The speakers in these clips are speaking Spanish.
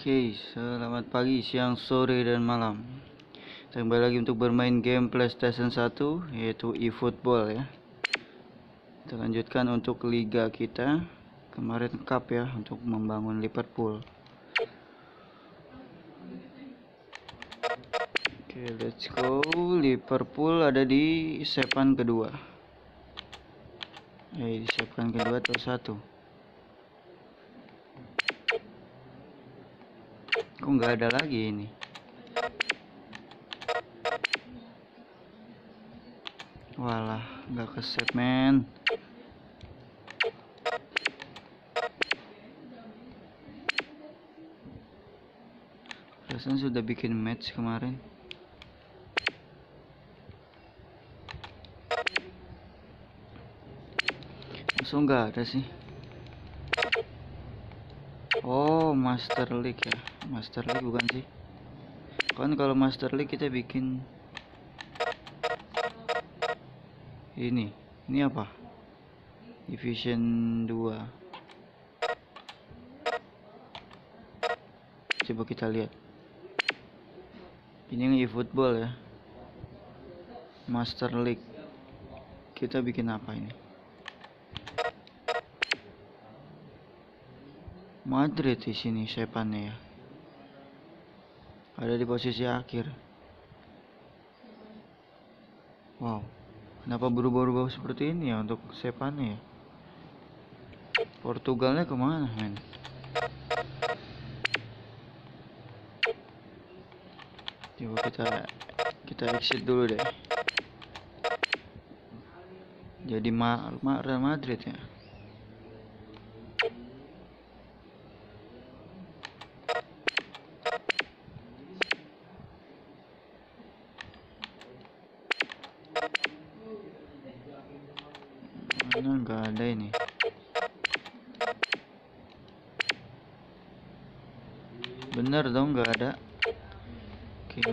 Oke, selamat pagi, siang, sore, dan malam. Kita kembali lagi untuk bermain game PlayStation 1 yaitu eFootball ya. Kita lanjutkan untuk liga kita. Kemarin cup ya untuk membangun Liverpool. Oke, let's go. Liverpool ada di sepan kedua. Eh, di sepan kedua atau satu. Kok nggak ada lagi ini? Walah, nggak keset men. Rasanya sudah bikin match kemarin. Langsung nggak ada sih. Oh, Master League ya. Master League bukan sih? Kan kalau Master League kita bikin ini. Ini apa? Division 2. Coba kita lihat. Ini yang eFootball ya. Master League. Kita bikin apa ini? Madrid di sini sepannya ya. Ada di posisi akhir. Wow. Kenapa berubah-ubah seperti ini ya untuk sepannya ya? Portugalnya ke mana men? Coba kita kita exit dulu deh. Jadi ma Real Madrid ya.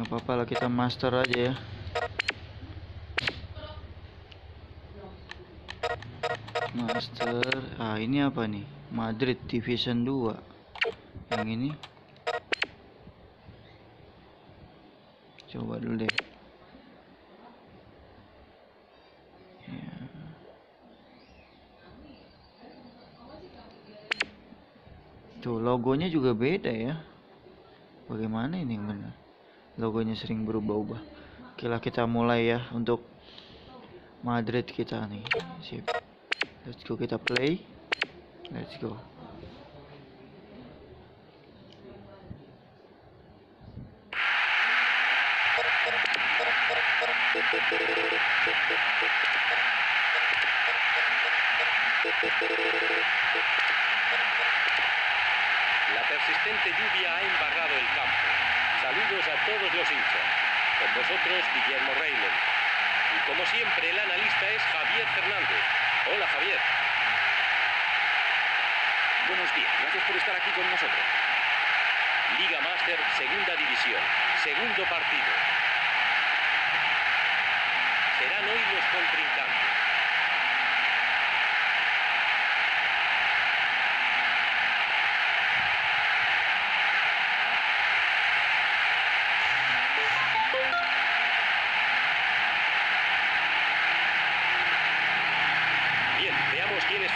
Apa-apa lah kita master aja ya. Master. Ah ini apa nih? Madrid Division 2. Yang ini. Coba dulu deh. Ya. Tuh logonya juga beda ya. Bagaimana ini yang benar? Logonya sering berubah-ubah. Oke lah kita mulai ya untuk Madrid kita nih. Sip. Let's go kita play. Let's go. La persistente lluvia ha. Saludos a todos los hinchas. Con vosotros, Guillermo Reynolds. Y como siempre, el analista es Javier Fernández. Hola, Javier. Buenos días. Gracias por estar aquí con nosotros. Liga Master, Segunda División. Segundo partido. Serán hoy los contrincantes.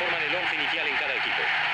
Forman el once inicial en cada equipo.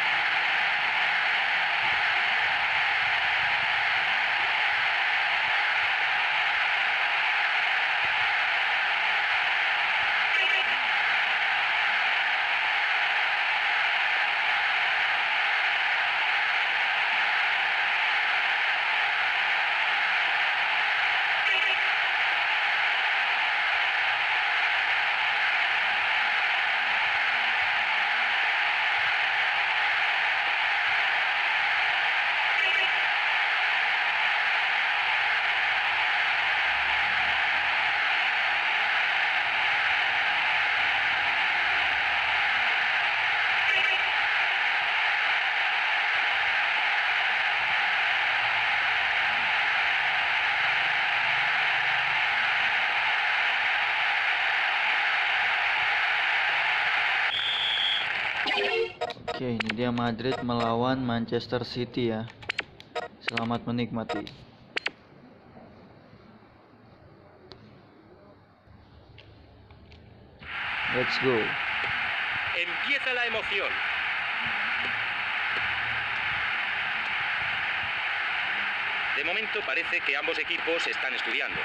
Oke, ini dia Madrid melawan Manchester City ya. Selamat menikmati. Let's go. Empieza la emoción. De momento parece que ambos equipos están estudiando.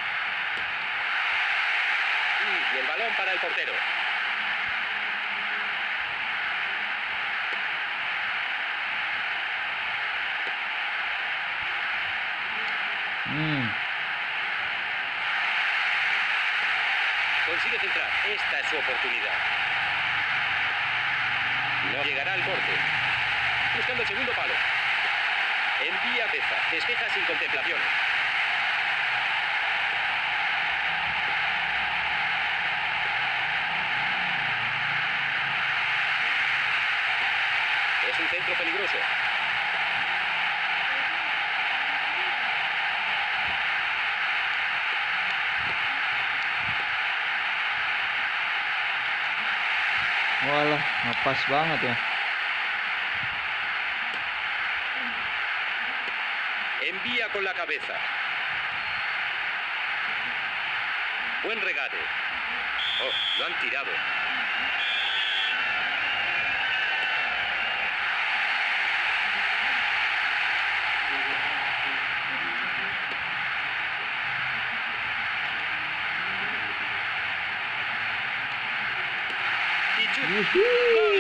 Y el balón para el portero. Consigue centrar. Esta es su oportunidad. No llegará al borde. Buscando el segundo palo. Envía Peza. Despeja sin contemplaciones. Es un centro peligroso. Ngepas banget ya. Envía con la cabeza. Buen regate. Oh, lo han tirado. Y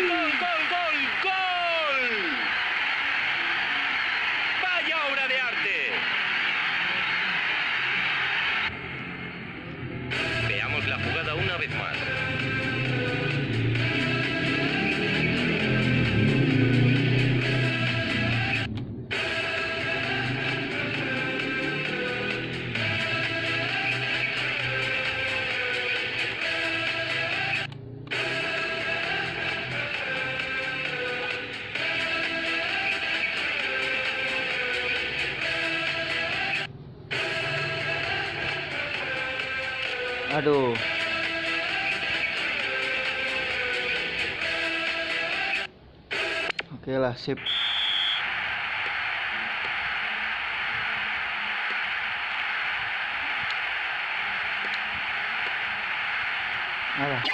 Aduh. Oke lah, sip. Alah,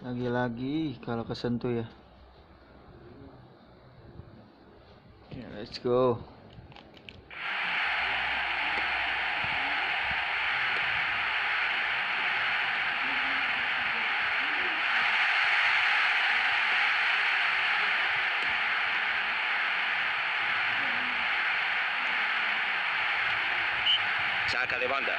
lagi-lagi kalau kesentuh ya. Ya, let's go. Saca de banda.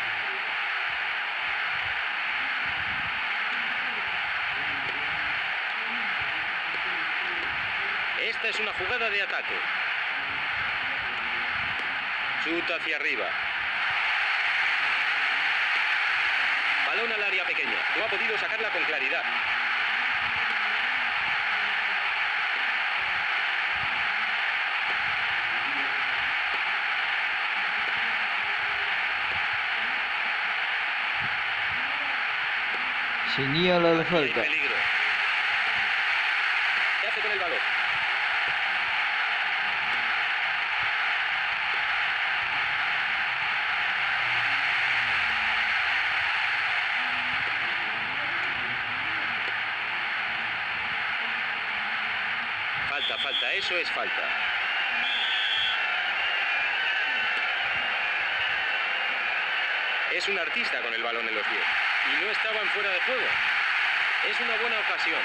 Esta es una jugada de ataque. Chuta hacia arriba. Balón al área pequeña. No ha podido sacarla con claridad. Señala la falta. peligro. ¿Qué hace con el balón? Falta, falta, eso es falta. Es un artista con el balón en los pies y no estaban fuera de juego. Es una buena ocasión.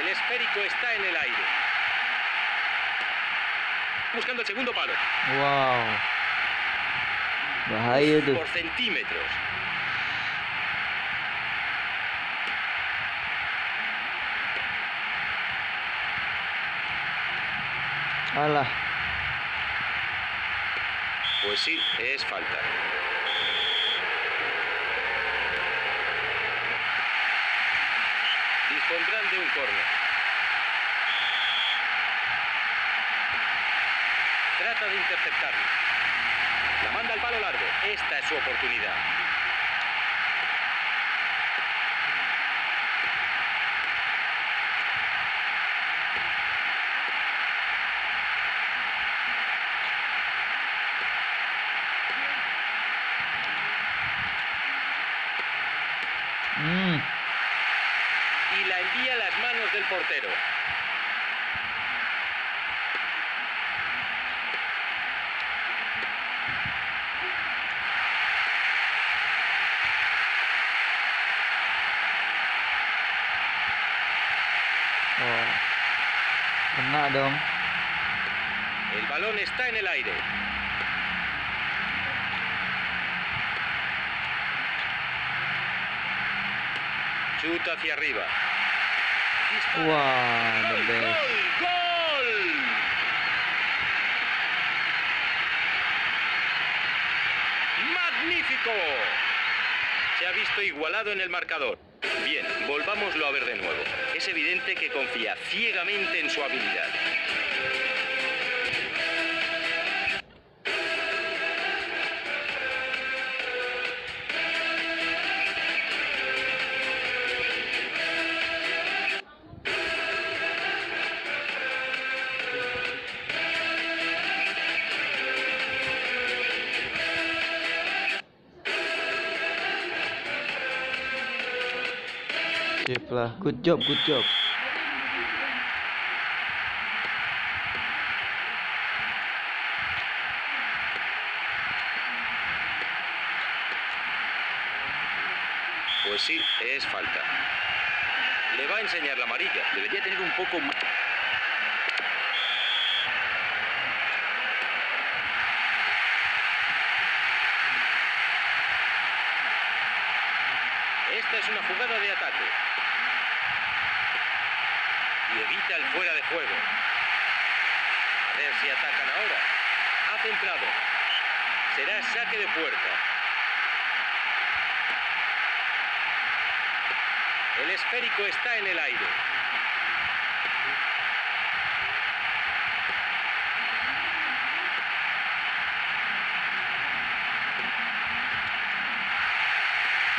El esférico está en el aire. Buscando el segundo palo. Wow. Por centímetros. Alah. Pues sí, es falta. Dispondrán de un córner. Trata de interceptarlo. La manda al palo largo. Esta es su oportunidad. Manos del portero. Oh. Kena dong. El balón está en el aire. Chuta hacia arriba. Dispara. Wah, the ¡Gol, best. gol, gol! ¡Magnífico! Se ha visto igualado en el marcador. Bien, volvámoslo a ver de nuevo. Es evidente que confía ciegamente en su habilidad. Lah. Good job, good job. Pues sí, es falta. Le va a enseñar la amarilla. Debería tener un poco más. Es una jugada de ataque. Y evita el fuera de juego. A ver si atacan ahora. Ha centrado. Será saque de puerta. El esférico está en el aire.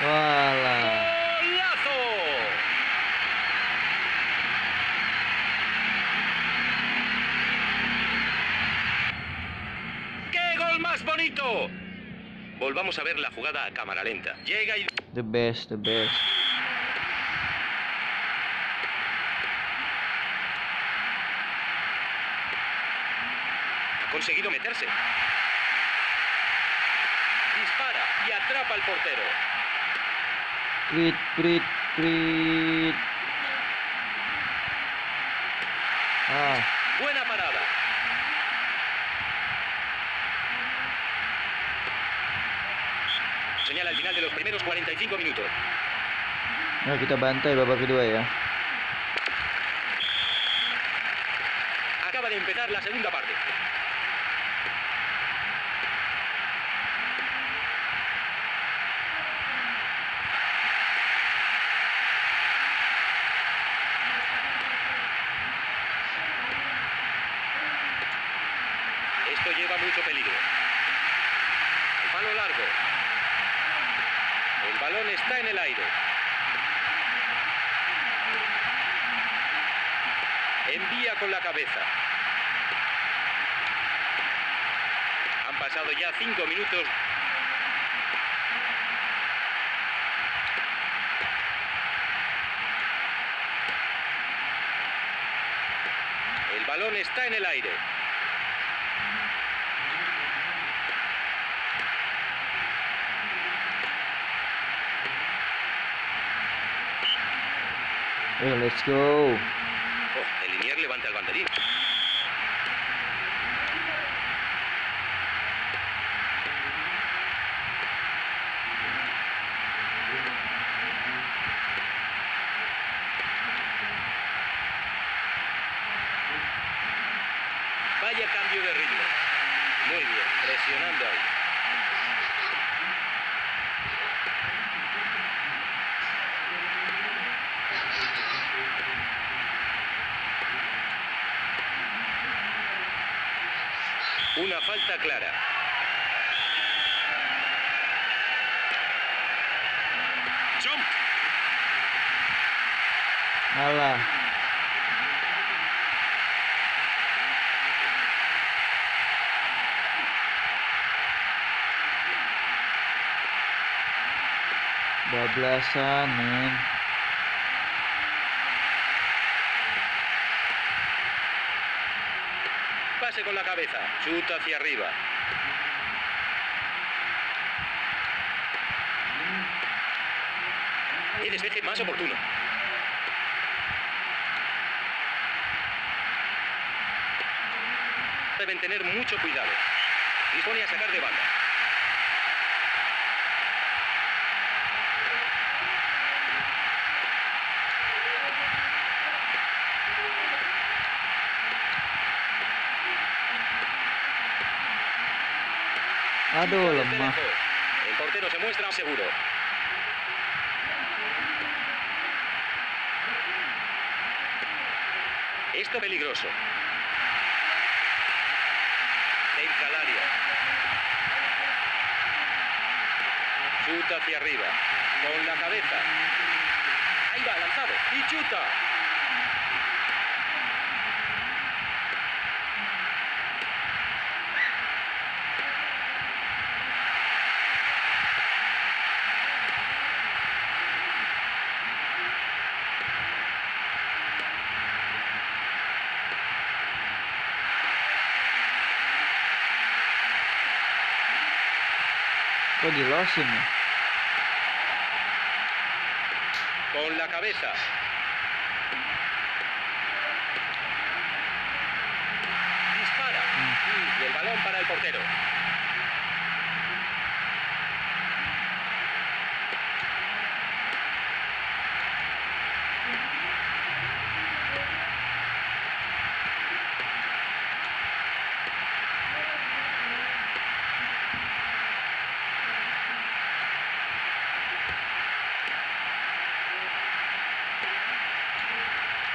Walah. ¡Golazo! ¡Qué gol más bonito! Volvamos a ver la jugada a cámara lenta. Llega y The best, the best. ha conseguido meterse. Dispara y atrapa al portero. Prit, prit, prit. Ah, Buena parada. Señala el final de los primeros 45 minutos. nah kita bantai babak kedua ya. Acaba de empezar la segunda parte. Esto lleva mucho peligro. Al palo largo. El balón está en el aire. Envía con la cabeza. Han pasado ya cinco minutos. El balón está en el aire. Eh, let's go. Oh, el linier levanta el banderín. Vaya cambio de ritmo. Muy bien, presionando ahí. Falta clara. Jump. Alah. Bablasan, men. Con la cabeza. Chuta hacia arriba. El despeje más oportuno. Deben tener mucho cuidado. Dispone a sacar de banda. Aduh, lemah. El portero se muestra seguro. Esto peligroso. Cerca al área. Chuta hacia arriba. Con la cabeza. Ahí va, lanzado. Y chuta. Con la cabeza. Dispara. Y el balón para el portero.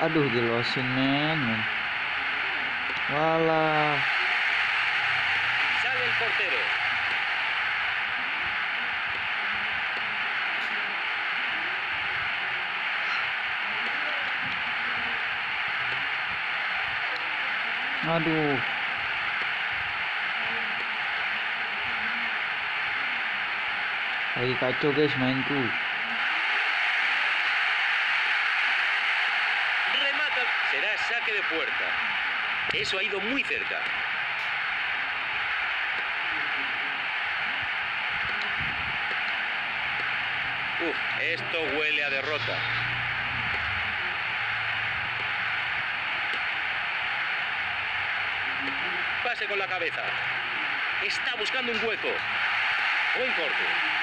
Aduh, di losin men. Walah. Sale el portero. Aduh. Lagi kacau guys mainku. Saque de puerta. Eso ha ido muy cerca. Uf, esto huele a derrota. Pase con la cabeza. Está buscando un hueco. Buen corte.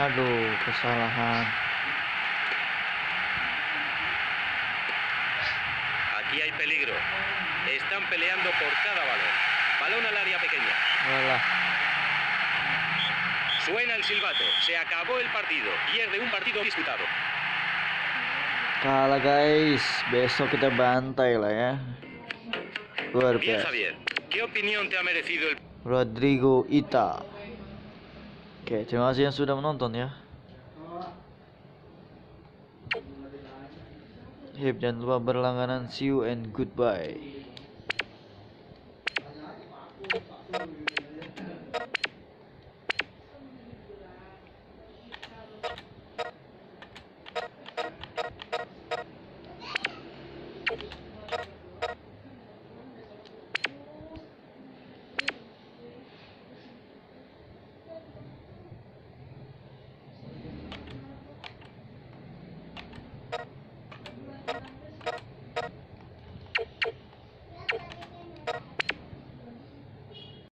Aduh, kesalahan. Aquí hay peligro. Están peleando por cada balón. Balón al área pequeña. Walah. Suena el silbato. Se acabó el partido. Pierde un partido disputado. Kalah guys, besok kita bantai lah ya. Luar Bien, biasa. Javier. ¿Qué opinión te ha merecido el Rodrigo Ita. Oke, terima kasih yang sudah menonton ya. Hip, jangan lupa berlangganan. See you and goodbye.